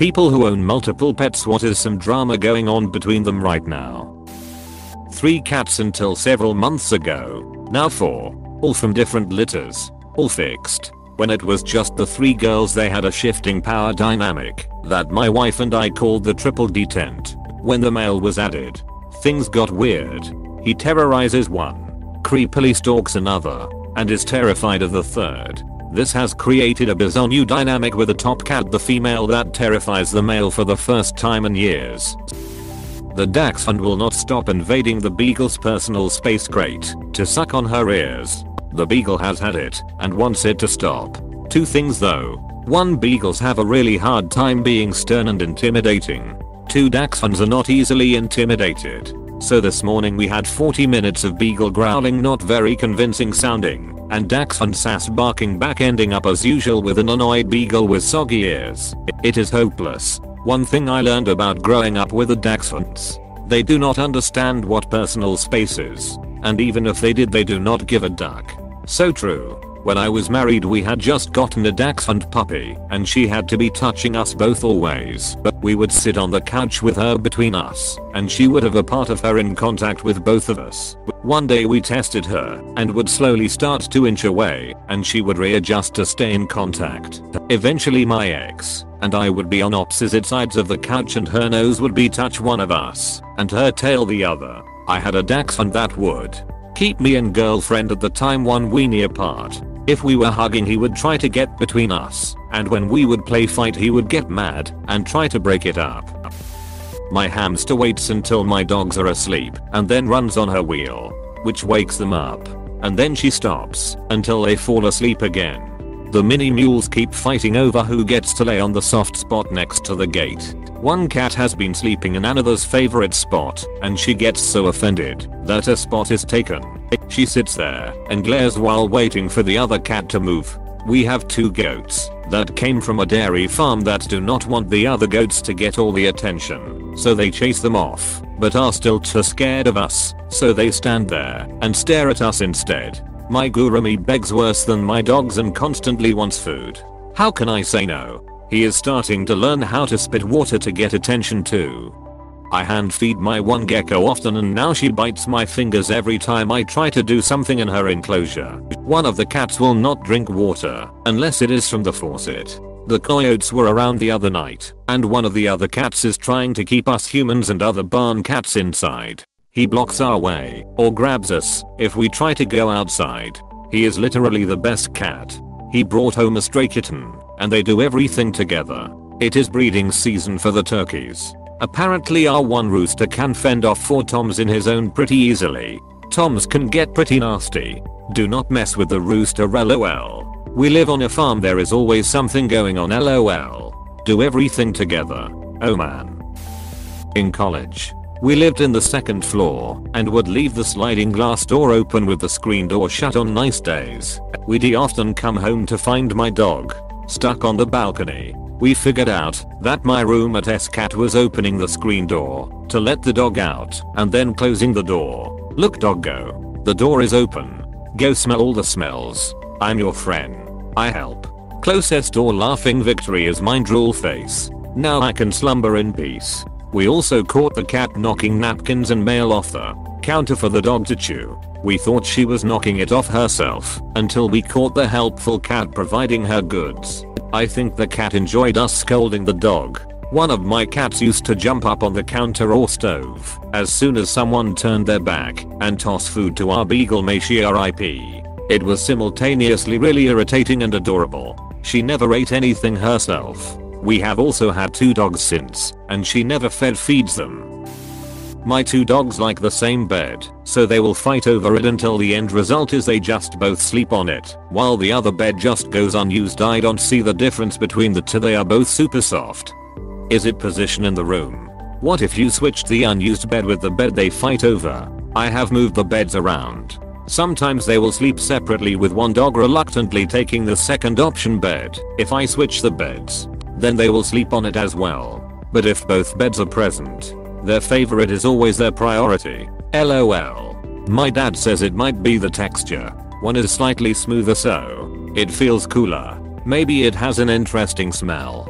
People who own multiple pets what is some drama going on between them right now? 3 cats until several months ago, now 4, all from different litters, all fixed. When it was just the three girls they had a shifting power dynamic that my wife and I called the triple detent. When the male was added, things got weird. He terrorizes one, creepily stalks another, and is terrified of the third. This has created a bizarre new dynamic with the top cat the female that terrifies the male for the first time in years. The Dachshund will not stop invading the Beagle's personal space crate to suck on her ears. The Beagle has had it and wants it to stop. Two things though. One Beagles have a really hard time being stern and intimidating. Two Dachshunds are not easily intimidated. So this morning we had 40 minutes of Beagle growling not very convincing sounding and Dachshund sass barking back ending up as usual with an annoyed beagle with soggy ears. It is hopeless. One thing I learned about growing up with the Dachshunds. They do not understand what personal space is. And even if they did they do not give a duck. So true. When I was married we had just gotten a Dachshund puppy and she had to be touching us both always. But we would sit on the couch with her between us and she would have a part of her in contact with both of us. One day we tested her and would slowly start to inch away and she would readjust to stay in contact. Eventually my ex and I would be on opposite sides of the couch and her nose would be touch one of us and her tail the other. I had a Dachshund that would keep me and girlfriend at the time one weenie apart if we were hugging he would try to get between us, and when we would play fight he would get mad and try to break it up. My hamster waits until my dogs are asleep and then runs on her wheel, which wakes them up. And then she stops until they fall asleep again. The mini mules keep fighting over who gets to lay on the soft spot next to the gate. One cat has been sleeping in another's favorite spot and she gets so offended that a spot is taken she sits there and glares while waiting for the other cat to move. We have two goats that came from a dairy farm that do not want the other goats to get all the attention. So they chase them off, but are still too scared of us. So they stand there and stare at us instead. My Gourami begs worse than my dogs and constantly wants food. How can I say no? He is starting to learn how to spit water to get attention too. I hand feed my one gecko often and now she bites my fingers every time I try to do something in her enclosure. One of the cats will not drink water unless it is from the faucet. The coyotes were around the other night and one of the other cats is trying to keep us humans and other barn cats inside. He blocks our way or grabs us if we try to go outside. He is literally the best cat. He brought home a stray kitten and they do everything together. It is breeding season for the turkeys. Apparently our one rooster can fend off 4 toms in his own pretty easily. Toms can get pretty nasty. Do not mess with the rooster lol. We live on a farm there is always something going on lol. Do everything together. Oh man. In college. We lived in the second floor and would leave the sliding glass door open with the screen door shut on nice days. We'd often come home to find my dog stuck on the balcony we figured out that my room at SCAT was opening the screen door to let the dog out and then closing the door. Look doggo. The door is open. Go smell all the smells. I'm your friend. I help. Closest door laughing victory is my drool face. Now I can slumber in peace. We also caught the cat knocking napkins and mail off the counter for the dog to chew. We thought she was knocking it off herself until we caught the helpful cat providing her goods. I think the cat enjoyed us scolding the dog. One of my cats used to jump up on the counter or stove as soon as someone turned their back and toss food to our beagle Macia RIP. It was simultaneously really irritating and adorable. She never ate anything herself. We have also had two dogs since, and she never fed feeds them. My two dogs like the same bed, so they will fight over it until the end result is they just both sleep on it, while the other bed just goes unused I don't see the difference between the two they are both super soft. Is it position in the room? What if you switched the unused bed with the bed they fight over? I have moved the beds around. Sometimes they will sleep separately with one dog reluctantly taking the second option bed. If I switch the beds, then they will sleep on it as well. But if both beds are present, their favorite is always their priority. LOL. My dad says it might be the texture. One is slightly smoother so it feels cooler. Maybe it has an interesting smell.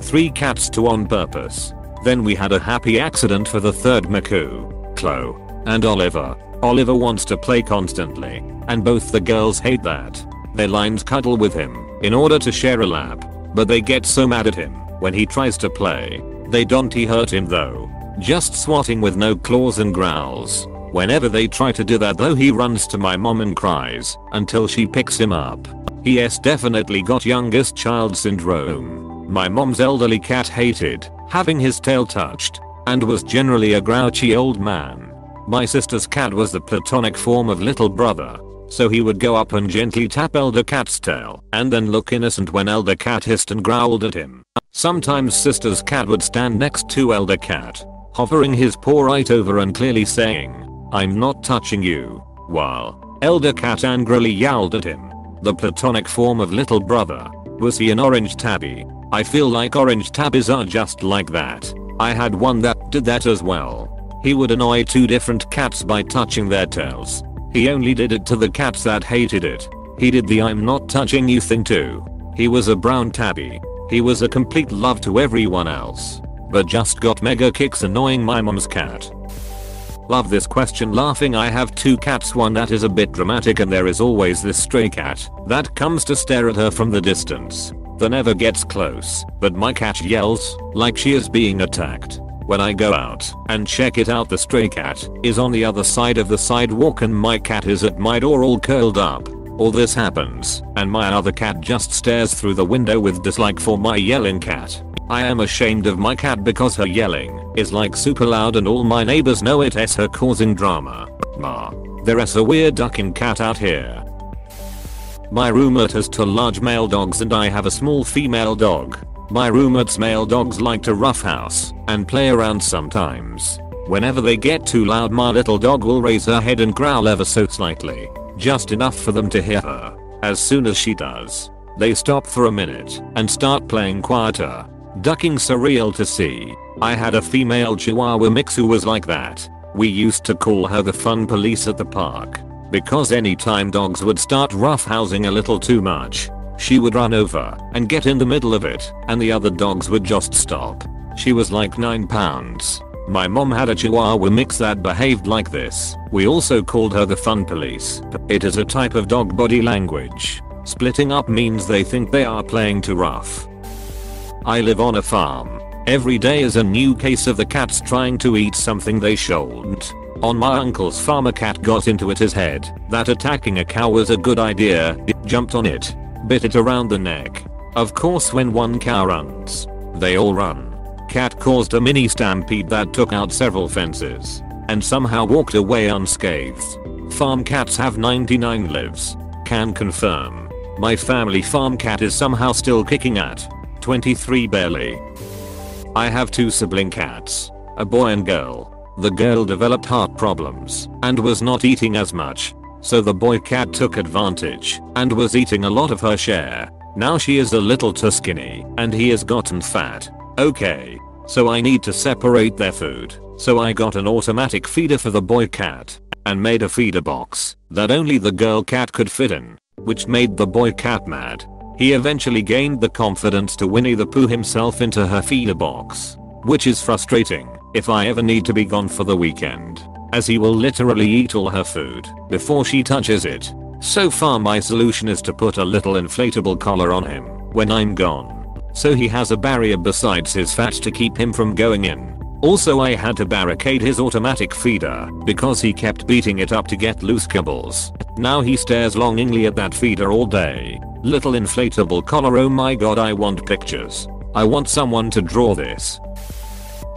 three cats to on purpose. Then we had a happy accident for the third Maku, Chloe, and Oliver. Oliver wants to play constantly, and both the girls hate that. They lines cuddle with him in order to share a lap, but they get so mad at him when he tries to play. They don't he hurt him though, just swatting with no claws and growls. Whenever they try to do that though he runs to my mom and cries until she picks him up. He has definitely got youngest child syndrome. My mom's elderly cat hated having his tail touched and was generally a grouchy old man. My sister's cat was the platonic form of little brother. So he would go up and gently tap Elder Cat's tail and then look innocent when Elder Cat hissed and growled at him. Sometimes sister's cat would stand next to Elder Cat, hovering his paw right over and clearly saying, I'm not touching you, while Elder Cat angrily yowled at him. The platonic form of little brother. Was he an orange tabby? I feel like orange tabbies are just like that. I had one that did that as well. He would annoy two different cats by touching their tails. He only did it to the cats that hated it. He did the I'm not touching you thing too. He was a brown tabby. He was a complete love to everyone else. But just got mega kicks annoying my mom's cat. Love this question laughing I have two cats one that is a bit dramatic and there is always this stray cat that comes to stare at her from the distance. That never gets close, but my cat yells like she is being attacked. When I go out and check it out the stray cat is on the other side of the sidewalk and my cat is at my door all curled up. All this happens and my other cat just stares through the window with dislike for my yelling cat. I am ashamed of my cat because her yelling is like super loud and all my neighbors know it as her causing drama. Ma. There is a weird ducking cat out here. My roommate has two large male dogs and I have a small female dog. My roommate's male dogs like to roughhouse and play around sometimes. Whenever they get too loud my little dog will raise her head and growl ever so slightly. Just enough for them to hear her. As soon as she does, they stop for a minute and start playing quieter. Ducking surreal to see. I had a female chihuahua mix who was like that. We used to call her the fun police at the park. Because anytime dogs would start roughhousing a little too much, she would run over and get in the middle of it and the other dogs would just stop. She was like 9 pounds. My mom had a chihuahua mix that behaved like this. We also called her the fun police. It is a type of dog body language. Splitting up means they think they are playing too rough. I live on a farm. Every day is a new case of the cats trying to eat something they shouldn't. On my uncle's farm a cat got into it his head that attacking a cow was a good idea. It jumped on it bit it around the neck. Of course when one cow runs, they all run. Cat caused a mini stampede that took out several fences and somehow walked away unscathed. Farm cats have 99 lives. Can confirm. My family farm cat is somehow still kicking at 23 barely. I have two sibling cats, a boy and girl. The girl developed heart problems and was not eating as much so the boy cat took advantage and was eating a lot of her share. Now she is a little too skinny and he has gotten fat. Okay. So I need to separate their food. So I got an automatic feeder for the boy cat and made a feeder box that only the girl cat could fit in, which made the boy cat mad. He eventually gained the confidence to Winnie the Pooh himself into her feeder box, which is frustrating if I ever need to be gone for the weekend as he will literally eat all her food before she touches it. So far my solution is to put a little inflatable collar on him when I'm gone. So he has a barrier besides his fat to keep him from going in. Also I had to barricade his automatic feeder because he kept beating it up to get loose kibbles. Now he stares longingly at that feeder all day. Little inflatable collar oh my god I want pictures. I want someone to draw this.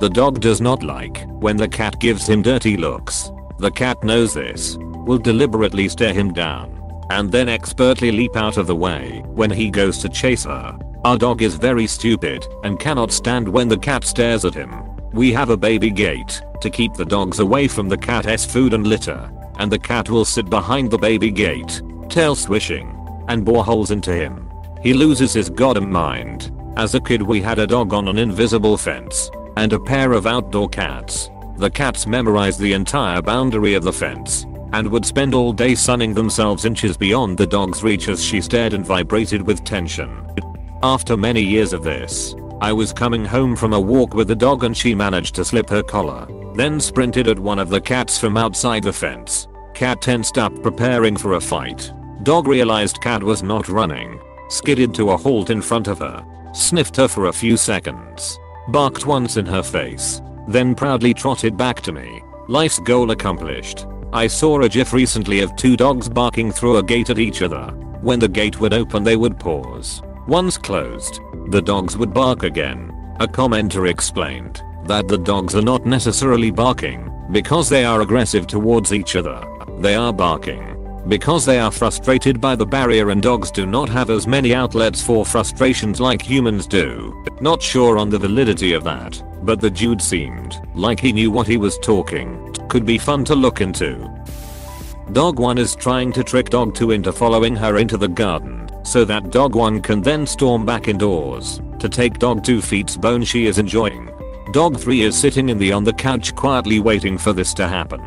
The dog does not like when the cat gives him dirty looks. The cat knows this, will deliberately stare him down, and then expertly leap out of the way when he goes to chase her. Our dog is very stupid and cannot stand when the cat stares at him. We have a baby gate to keep the dogs away from the cat's food and litter, and the cat will sit behind the baby gate, tail swishing, and bore holes into him. He loses his goddamn mind. As a kid we had a dog on an invisible fence and a pair of outdoor cats. The cats memorized the entire boundary of the fence and would spend all day sunning themselves inches beyond the dog's reach as she stared and vibrated with tension. After many years of this, I was coming home from a walk with the dog and she managed to slip her collar, then sprinted at one of the cats from outside the fence. Cat tensed up preparing for a fight. Dog realized cat was not running, skidded to a halt in front of her, sniffed her for a few seconds, barked once in her face, then proudly trotted back to me. Life's goal accomplished. I saw a gif recently of two dogs barking through a gate at each other. When the gate would open they would pause. Once closed, the dogs would bark again. A commenter explained that the dogs are not necessarily barking because they are aggressive towards each other. They are barking because they are frustrated by the barrier and dogs do not have as many outlets for frustrations like humans do. Not sure on the validity of that, but the dude seemed like he knew what he was talking. Could be fun to look into. Dog 1 is trying to trick dog 2 into following her into the garden, so that dog 1 can then storm back indoors to take dog 2 feet's bone she is enjoying. Dog 3 is sitting in the on the couch quietly waiting for this to happen.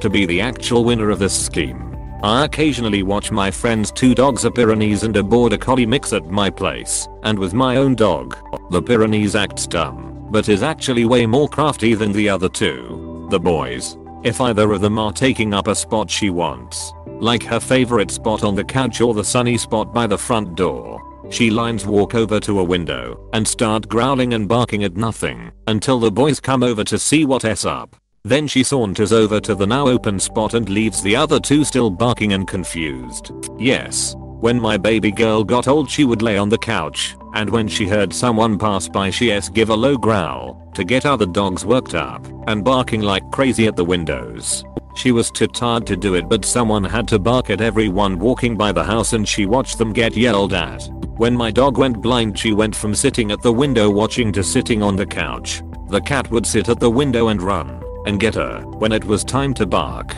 To be the actual winner of this scheme. I occasionally watch my friend's two dogs a Pyrenees and a Border Collie mix at my place, and with my own dog, the Pyrenees acts dumb, but is actually way more crafty than the other two. The boys. If either of them are taking up a spot she wants, like her favorite spot on the couch or the sunny spot by the front door, she lines walk over to a window and start growling and barking at nothing until the boys come over to see what's up. Then she saunters over to the now open spot and leaves the other two still barking and confused. Yes, when my baby girl got old she would lay on the couch, and when she heard someone pass by she s give a low growl to get other dogs worked up and barking like crazy at the windows. She was too tired to do it but someone had to bark at everyone walking by the house and she watched them get yelled at. When my dog went blind she went from sitting at the window watching to sitting on the couch. The cat would sit at the window and run and get her when it was time to bark.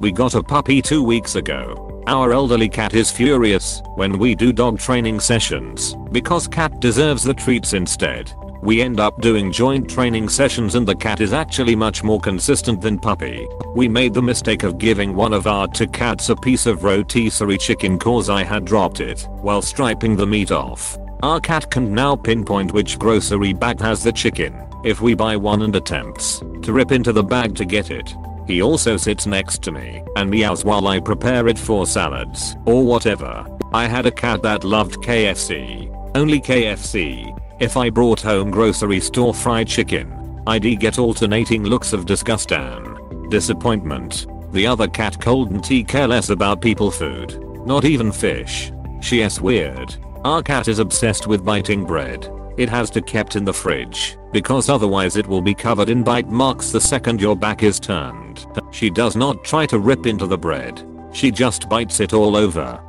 We got a puppy two weeks ago. Our elderly cat is furious when we do dog training sessions because cat deserves the treats instead. We end up doing joint training sessions and the cat is actually much more consistent than puppy. We made the mistake of giving one of our two cats a piece of rotisserie chicken cause I had dropped it while striping the meat off. Our cat can now pinpoint which grocery bag has the chicken if we buy one and attempts to rip into the bag to get it. He also sits next to me and meows while I prepare it for salads or whatever. I had a cat that loved KFC. Only KFC. If I brought home grocery store fried chicken, I'd get alternating looks of disgust and disappointment. The other cat tea care less about people food. Not even fish. She's weird. Our cat is obsessed with biting bread. It has to kept in the fridge because otherwise it will be covered in bite marks the second your back is turned. She does not try to rip into the bread. She just bites it all over.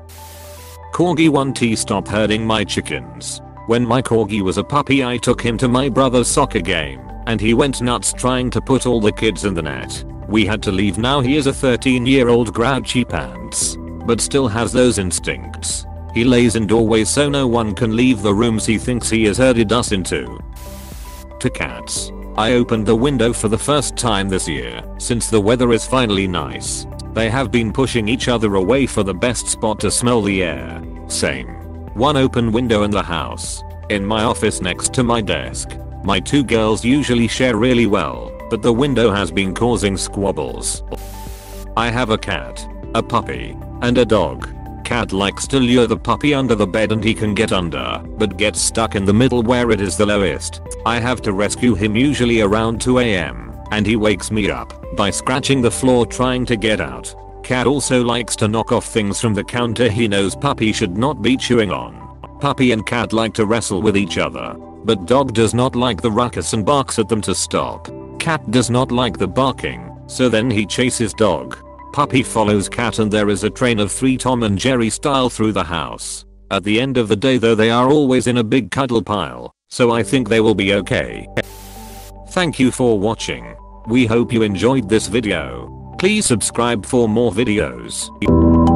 Corgi 1T stop herding my chickens. When my corgi was a puppy I took him to my brother's soccer game and he went nuts trying to put all the kids in the net. We had to leave now he is a 13 year old grouchy pants but still has those instincts. He lays in doorways so no one can leave the rooms he thinks he has herded us into. To cats. I opened the window for the first time this year, since the weather is finally nice. They have been pushing each other away for the best spot to smell the air. Same. One open window in the house. In my office next to my desk. My two girls usually share really well, but the window has been causing squabbles. I have a cat, a puppy, and a dog cat likes to lure the puppy under the bed and he can get under, but gets stuck in the middle where it is the lowest. I have to rescue him usually around 2am, and he wakes me up by scratching the floor trying to get out. Cat also likes to knock off things from the counter he knows puppy should not be chewing on. Puppy and cat like to wrestle with each other, but dog does not like the ruckus and barks at them to stop. Cat does not like the barking, so then he chases dog. Puppy follows cat and there is a train of three Tom and Jerry style through the house. At the end of the day though they are always in a big cuddle pile, so I think they will be okay. Thank you for watching. We hope you enjoyed this video. Please subscribe for more videos.